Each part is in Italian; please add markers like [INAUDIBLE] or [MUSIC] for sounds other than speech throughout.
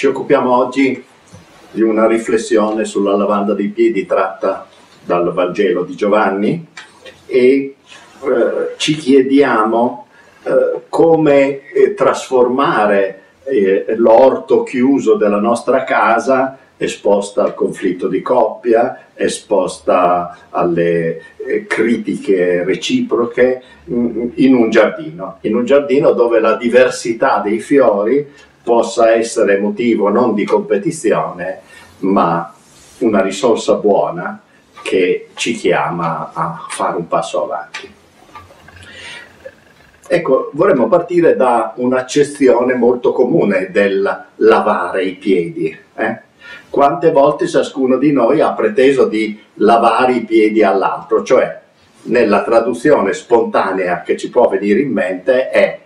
ci occupiamo oggi di una riflessione sulla lavanda dei piedi tratta dal Vangelo di Giovanni e eh, ci chiediamo eh, come eh, trasformare eh, l'orto chiuso della nostra casa esposta al conflitto di coppia, esposta alle eh, critiche reciproche mm, in un giardino, in un giardino dove la diversità dei fiori possa essere motivo non di competizione, ma una risorsa buona che ci chiama a fare un passo avanti. Ecco, vorremmo partire da un'accezione molto comune del lavare i piedi. Eh? Quante volte ciascuno di noi ha preteso di lavare i piedi all'altro, cioè nella traduzione spontanea che ci può venire in mente è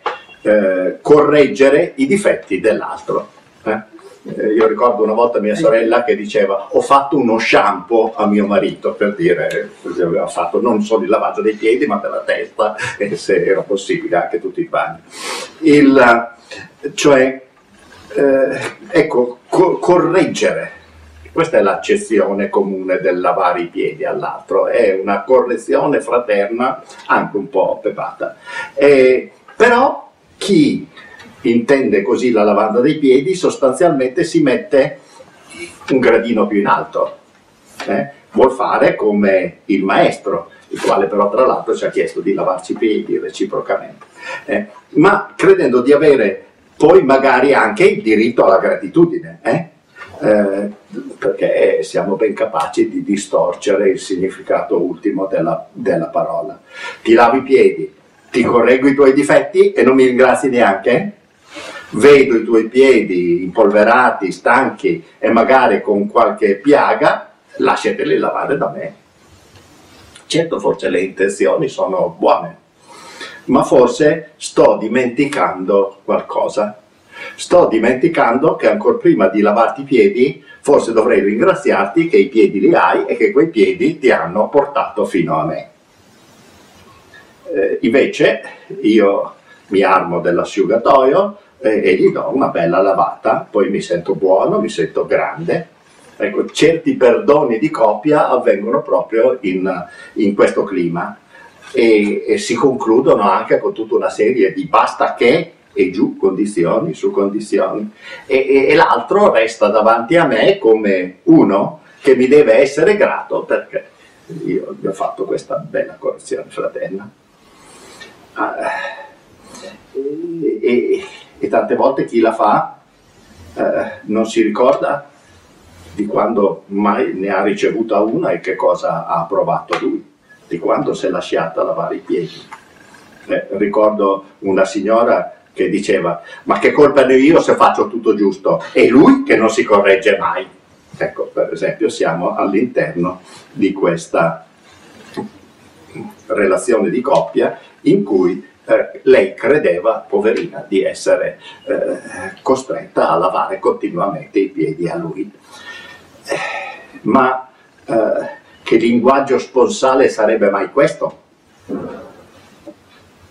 eh, correggere i difetti dell'altro. Eh? Eh, io ricordo una volta mia sorella che diceva ho fatto uno shampoo a mio marito per dire aveva fatto non solo il lavaggio dei piedi ma della testa [LAUGHS] e se era possibile anche tutti i bagni. Il, cioè, eh, ecco, co- correggere, questa è l'accezione comune del lavare i piedi all'altro, è una correzione fraterna anche un po' pepata. Eh, però chi intende così la lavanda dei piedi sostanzialmente si mette un gradino più in alto. Eh? Vuol fare come il maestro, il quale però tra l'altro ci ha chiesto di lavarci i piedi reciprocamente, eh? ma credendo di avere poi magari anche il diritto alla gratitudine, eh? Eh, perché siamo ben capaci di distorcere il significato ultimo della, della parola. Ti lavi i piedi, ti correggo i tuoi difetti e non mi ringrazi neanche? Vedo i tuoi piedi impolverati, stanchi e magari con qualche piaga, lasciateli lavare da me. Certo, forse le intenzioni sono buone, ma forse sto dimenticando qualcosa. Sto dimenticando che ancora prima di lavarti i piedi, forse dovrei ringraziarti che i piedi li hai e che quei piedi ti hanno portato fino a me. Eh, invece io mi armo dell'asciugatoio e, e, gli do una bella lavata, poi mi sento buono, mi sento grande. Ecco, certi perdoni di coppia avvengono proprio in, in questo clima e, e, si concludono anche con tutta una serie di basta che e giù, condizioni su condizioni. E, e l'altro resta davanti a me come uno che mi deve essere grato perché io gli ho fatto questa bella correzione fraterna. E, e, e, tante volte chi la fa eh, non si ricorda di quando mai ne ha ricevuta una e che cosa ha provato lui, di quando si è lasciata lavare i piedi. Eh, ricordo una signora che diceva ma che colpa ne ho io se faccio tutto giusto e lui che non si corregge mai. Ecco, per esempio, siamo all'interno di questa relazione di coppia in cui eh, lei credeva, poverina, di essere eh, costretta a lavare continuamente i piedi a lui. Eh, ma eh, che linguaggio sponsale sarebbe mai questo?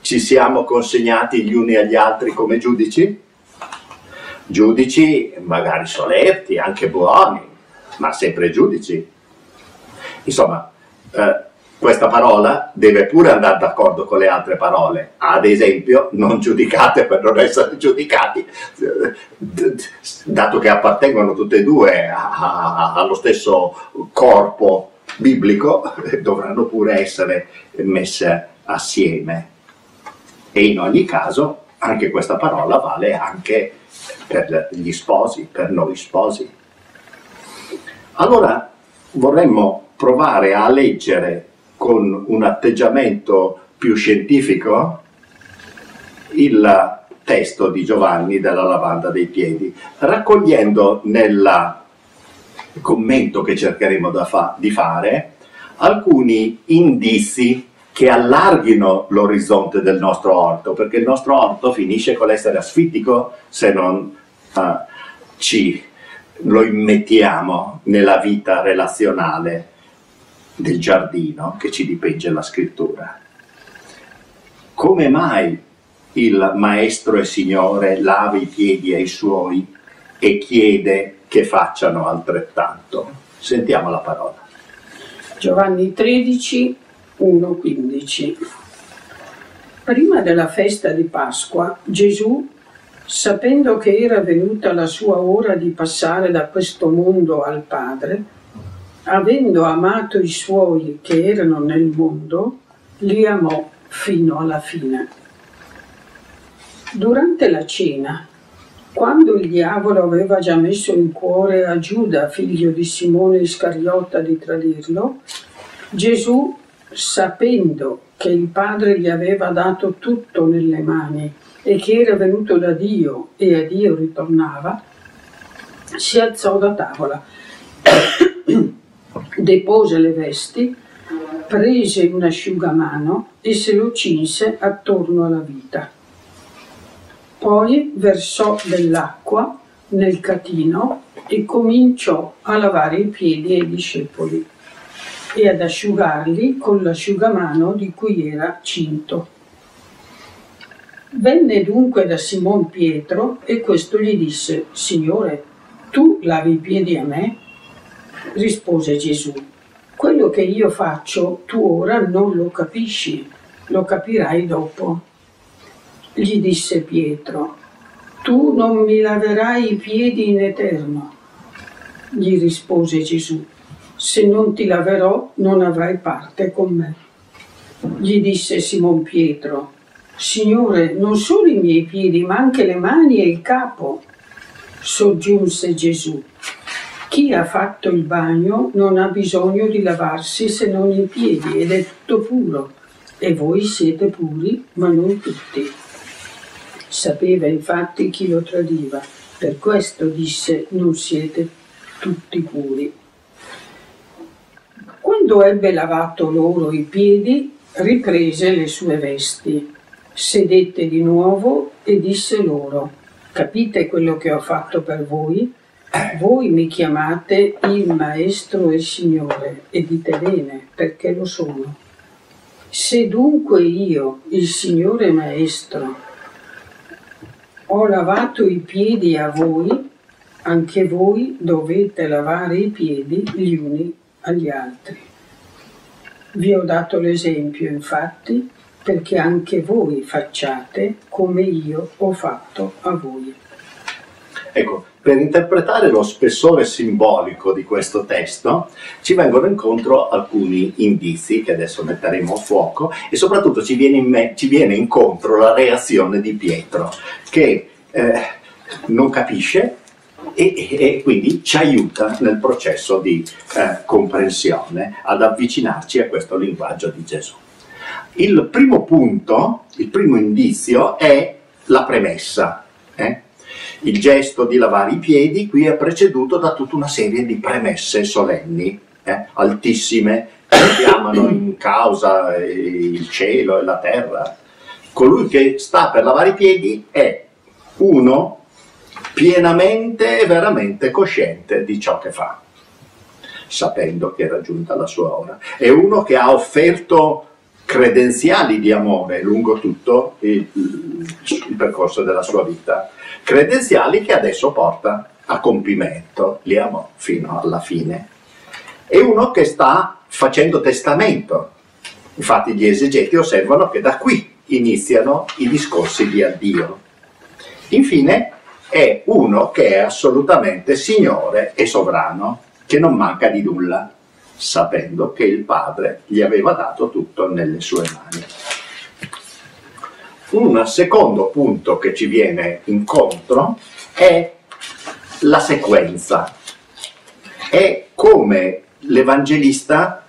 Ci siamo consegnati gli uni agli altri come giudici? Giudici magari solerti, anche buoni, ma sempre giudici. Insomma, eh, questa parola deve pure andare d'accordo con le altre parole. Ad esempio, non giudicate per non essere giudicati, dato che appartengono tutte e due allo stesso corpo biblico, dovranno pure essere messe assieme. E in ogni caso, anche questa parola vale anche per gli sposi, per noi sposi. Allora vorremmo provare a leggere con un atteggiamento più scientifico il testo di Giovanni della lavanda dei piedi, raccogliendo nel commento che cercheremo fa- di fare alcuni indizi che allarghino l'orizzonte del nostro orto, perché il nostro orto finisce con l'essere asfittico se non uh, ci lo immettiamo nella vita relazionale del giardino che ci dipinge la scrittura. Come mai il maestro e signore lava i piedi ai suoi e chiede che facciano altrettanto. Sentiamo la parola. Giovanni 13, 1, 15. Prima della festa di Pasqua, Gesù, sapendo che era venuta la sua ora di passare da questo mondo al Padre, avendo amato i suoi che erano nel mondo, li amò fino alla fine. Durante la cena, quando il diavolo aveva già messo in cuore a Giuda, figlio di Simone Iscariota, di tradirlo, Gesù, sapendo che il Padre gli aveva dato tutto nelle mani e che era venuto da Dio e a Dio ritornava, si alzò da tavola, depose le vesti, prese un asciugamano e se lo cinse attorno alla vita. Poi versò dell'acqua nel catino e cominciò a lavare i piedi ai discepoli e ad asciugarli con l'asciugamano di cui era cinto. Venne dunque da Simon Pietro e questo gli disse, Signore, tu lavi i piedi a me? Rispose Gesù, quello che io faccio tu ora non lo capisci, lo capirai dopo. Gli disse Pietro, tu non mi laverai i piedi in eterno. Gli rispose Gesù, se non ti laverò non avrai parte con me. Gli disse Simon Pietro, Signore, non solo i miei piedi, ma anche le mani e il capo. Soggiunse Gesù, chi ha fatto il bagno non ha bisogno di lavarsi se non i piedi ed è tutto puro, e voi siete puri, ma non tutti. Sapeva infatti chi lo tradiva, per questo disse non siete tutti puri. Quando ebbe lavato loro i piedi, riprese le sue vesti, sedette di nuovo e disse loro, capite quello che ho fatto per voi? Voi mi chiamate il Maestro e Signore e dite bene perché lo sono. Se dunque io, il Signore Maestro, ho lavato i piedi a voi, anche voi dovete lavare i piedi gli uni agli altri. Vi ho dato l'esempio, infatti, perché anche voi facciate come io ho fatto a voi. Ecco, per interpretare lo spessore simbolico di questo testo ci vengono incontro alcuni indizi che adesso metteremo a fuoco e soprattutto ci viene, in me, ci viene incontro la reazione di Pietro che eh, non capisce e, e, quindi ci aiuta nel processo di eh, comprensione ad avvicinarci a questo linguaggio di Gesù. Il primo punto, il primo indizio è la premessa. Eh? Il gesto di lavare i piedi qui è preceduto da tutta una serie di premesse solenni, eh? altissime, che chiamano in causa il cielo e la terra. Colui che sta per lavare i piedi è uno pienamente e veramente cosciente di ciò che fa, sapendo che è raggiunta la sua ora. È uno che ha offerto credenziali di amore lungo tutto il, il, percorso della sua vita, credenziali che adesso porta a compimento, li amò fino alla fine. È uno che sta facendo testamento, infatti gli esegeti osservano che da qui iniziano i discorsi di addio. Infine è uno che è assolutamente signore e sovrano, che non manca di nulla, sapendo che il padre gli aveva dato tutto nelle sue mani. Un secondo punto che ci viene incontro è la sequenza, è come l'Evangelista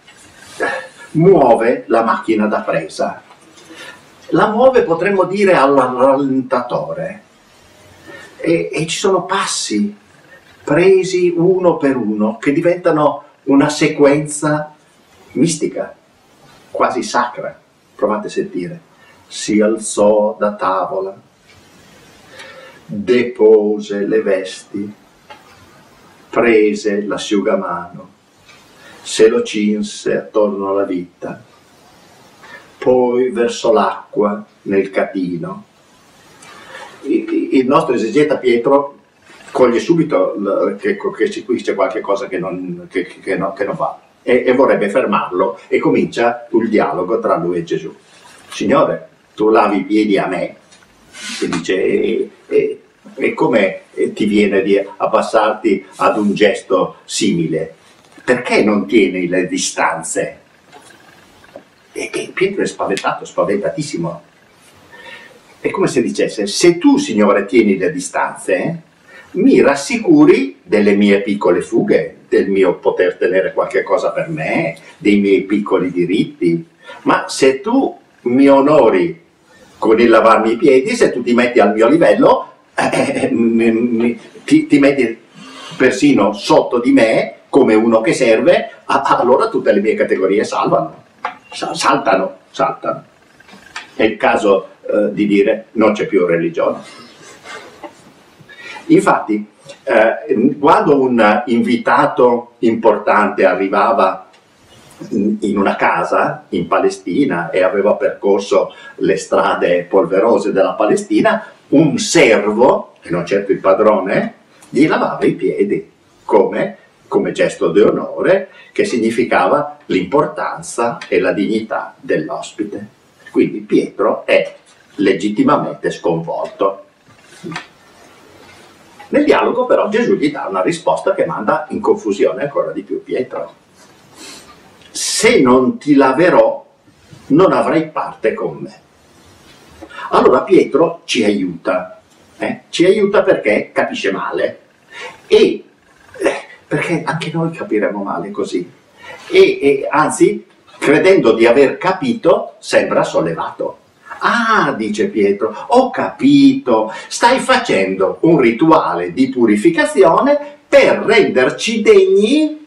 muove la macchina da presa. La muove, potremmo dire, al rallentatore e, e ci sono passi presi uno per uno che diventano una sequenza mistica, quasi sacra. Provate a sentire. Si alzò da tavola, depose le vesti, prese l'asciugamano, se lo cinse attorno alla vita, poi versò l'acqua nel catino. Il nostro esegeta Pietro coglie subito che, qui c'è qualche cosa che non, che, che, no, che non va e, e, vorrebbe fermarlo e comincia il dialogo tra lui e Gesù. Signore, tu lavi i piedi a me e dice e, e, e come ti viene di abbassarti ad un gesto simile? Perché non tieni le distanze? E, e Pietro è spaventato, spaventatissimo. È come se dicesse, se tu, Signore, tieni le distanze, mi rassicuri delle mie piccole fughe, del mio poter tenere qualche cosa per me, dei miei piccoli diritti. Ma se tu mi onori con il lavarmi i piedi, se tu ti metti al mio livello, [LAUGHS] eh, ti, ti, metti persino sotto di me come uno che serve, allora tutte le mie categorie salvano, saltano, saltano. È il caso eh, di dire non c'è più religione. Infatti, eh, quando un invitato importante arrivava in una casa in Palestina e aveva percorso le strade polverose della Palestina, un servo, e non certo il padrone, gli lavava i piedi come, come gesto di onore che significava l'importanza e la dignità dell'ospite. Quindi Pietro è legittimamente sconvolto. Nel dialogo però Gesù gli dà una risposta che manda in confusione ancora di più Pietro. Se non ti laverò, non avrai parte con me. Allora Pietro ci aiuta, eh? ci aiuta perché capisce male e eh, perché anche noi capiremo male così. E, e anzi, credendo di aver capito, sembra sollevato. Ah, dice Pietro, ho capito, stai facendo un rituale di purificazione per renderci degni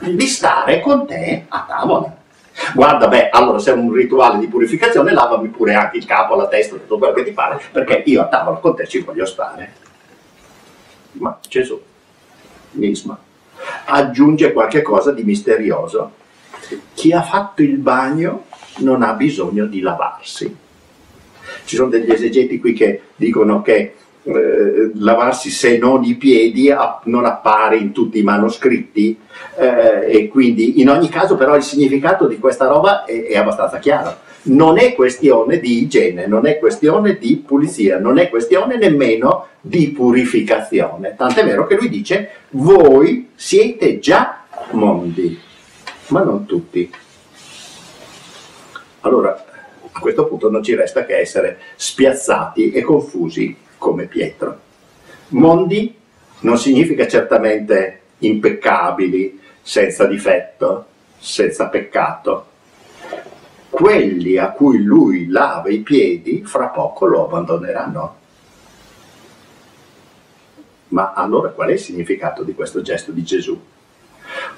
di stare con te a tavola. Guarda, beh, allora se è un rituale di purificazione, lavami pure anche il capo, la testa, tutto quello che ti pare, perché io a tavola con te ci voglio stare. Ma Gesù, Nisma, aggiunge qualche cosa di misterioso. Chi ha fatto il bagno non ha bisogno di lavarsi ci sono degli esegeti qui che dicono che eh, lavarsi se non i piedi a, non appare in tutti i manoscritti eh, e quindi in ogni caso però il significato di questa roba è, è abbastanza chiaro. Non è questione di igiene, non è questione di pulizia, non è questione nemmeno di purificazione. Tant'è vero che lui dice voi siete già mondi, ma non tutti. Allora, a questo punto non ci resta che essere spiazzati e confusi come Pietro. Mondi non significa certamente impeccabili, senza difetto, senza peccato. Quelli a cui lui lava i piedi fra poco lo abbandoneranno. Ma allora qual è il significato di questo gesto di Gesù?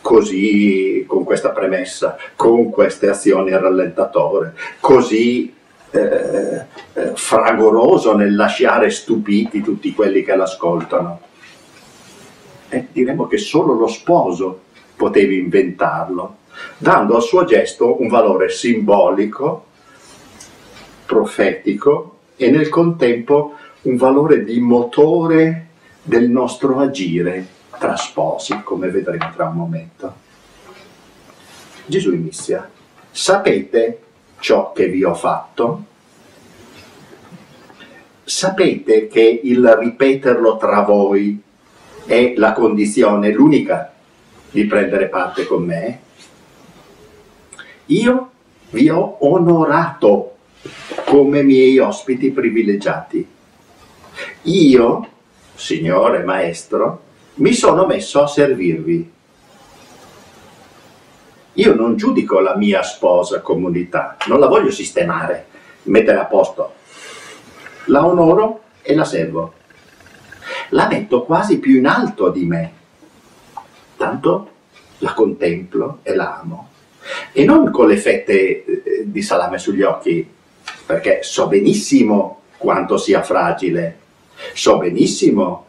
così con questa premessa, con queste azioni al rallentatore, così eh, eh, fragoroso nel lasciare stupiti tutti quelli che l'ascoltano. E diremmo che solo lo sposo poteva inventarlo, dando al suo gesto un valore simbolico, profetico e nel contempo un valore di motore del nostro agire tra sposi, come vedremo tra un momento. Gesù inizia, sapete ciò che vi ho fatto? Sapete che il ripeterlo tra voi è la condizione, l'unica, di prendere parte con me? Io vi ho onorato come miei ospiti privilegiati. Io, Signore Maestro, mi sono messo a servirvi. Io non giudico la mia sposa comunità, non la voglio sistemare, mettere a posto. La onoro e la servo. La metto quasi più in alto di me, tanto la contemplo e la amo. E non con le fette eh, di salame sugli occhi, perché so benissimo quanto sia fragile, so benissimo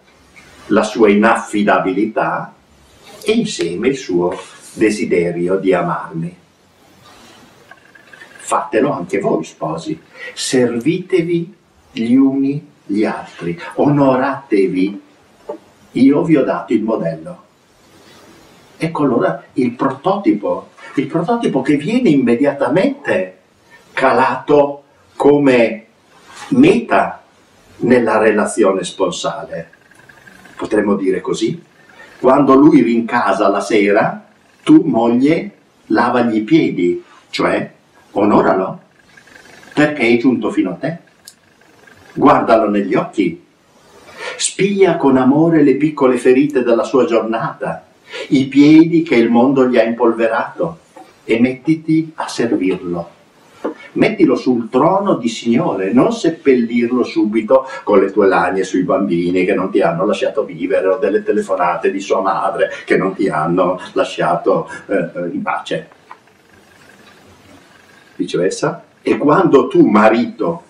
la sua inaffidabilità e insieme il suo desiderio di amarmi. Fatelo anche voi sposi, servitevi gli uni gli altri, onoratevi io vi ho dato il modello. Ecco allora il prototipo, il prototipo che viene immediatamente calato come meta nella relazione sponsale. Potremmo dire così. Quando lui rincasa la sera, tu moglie lavagli i piedi, cioè onoralo, perché è giunto fino a te. Guardalo negli occhi, spia con amore le piccole ferite della sua giornata, i piedi che il mondo gli ha impolverato e mettiti a servirlo. Mettilo sul trono di Signore, non seppellirlo subito con le tue lagne sui bambini che non ti hanno lasciato vivere o delle telefonate di sua madre che non ti hanno lasciato eh, eh in pace. Viceversa. E quando tu, marito,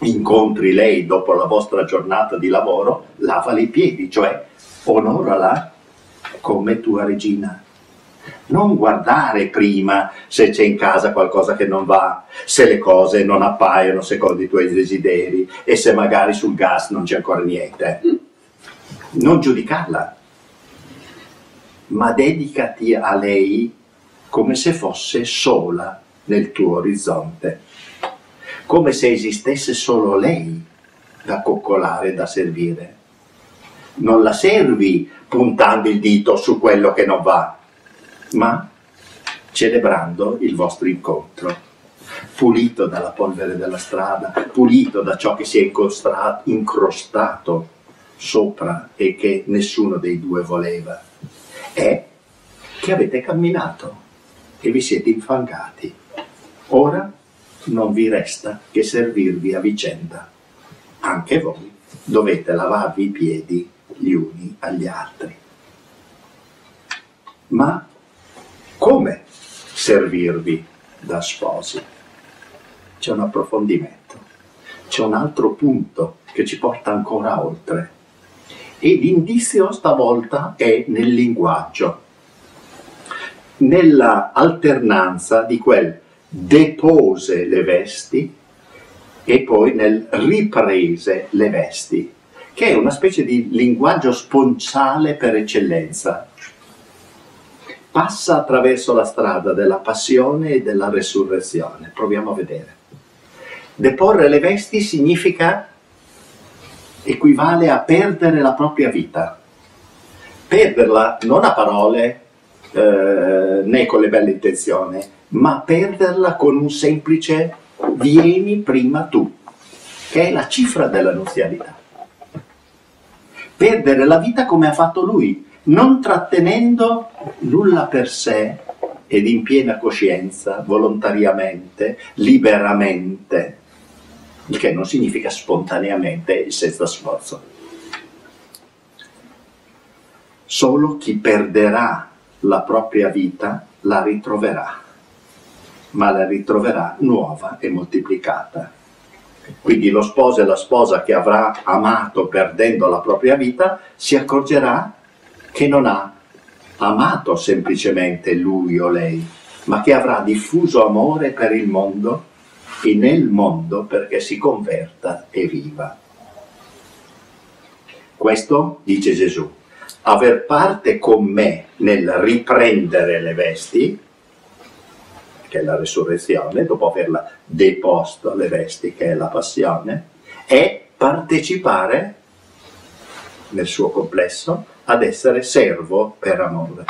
incontri lei dopo la vostra giornata di lavoro, lavale i piedi, cioè onorala come tua regina. Non guardare prima se c'è in casa qualcosa che non va, se le cose non appaiono secondo i tuoi desideri e se magari sul gas non c'è ancora niente. Non giudicarla, ma dedicati a lei come se fosse sola nel tuo orizzonte come se esistesse solo lei da coccolare, da servire. Non la servi puntando il dito su quello che non va, ma celebrando il vostro incontro, pulito dalla polvere della strada, pulito da ciò che si è incrostato sopra e che nessuno dei due voleva. È che avete camminato e vi siete infangati. Ora non vi resta che servirvi a vicenda. Anche voi dovete lavarvi i piedi gli uni agli altri. Ma come servirvi da sposi? C'è un approfondimento, c'è un altro punto che ci porta ancora oltre. E l'indizio stavolta è nel linguaggio, nella alternanza di quel depose le vesti e poi nel riprese le vesti, che è una specie di linguaggio sponciale per eccellenza. Passa attraverso la strada della passione e della resurrezione. Proviamo a vedere. Deporre le vesti significa, equivale a perdere la propria vita. Perderla non a parole eh, né con le belle intenzioni, ma perderla con un semplice vieni prima tu, che è la cifra della nuzialità. Perdere la vita come ha fatto lui, non trattenendo nulla per sé ed in piena coscienza, volontariamente, liberamente, il che non significa spontaneamente e senza sforzo. Solo chi perderà la propria vita la ritroverà ma la ritroverà nuova e moltiplicata. Quindi lo sposo e la sposa che avrà amato perdendo la propria vita si accorgerà che non ha amato semplicemente lui o lei, ma che avrà diffuso amore per il mondo e nel mondo perché si converta e viva. Questo dice Gesù, aver parte con me nel riprendere le vesti, che è la resurrezione, dopo averla deposto alle vesti, che è la passione, è partecipare nel suo complesso ad essere servo per amore.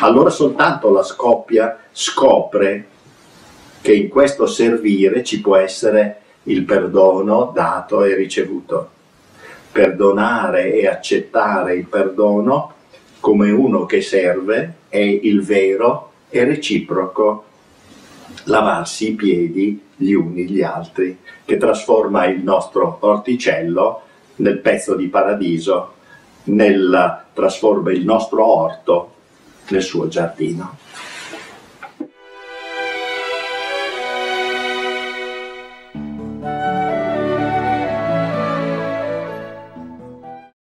Allora soltanto la scoppia scopre che in questo servire ci può essere il perdono dato e ricevuto. Perdonare e accettare il perdono come uno che serve è il vero e reciproco lavarsi i piedi gli uni gli altri, che trasforma il nostro orticello nel pezzo di paradiso, nel, trasforma il nostro orto nel suo giardino.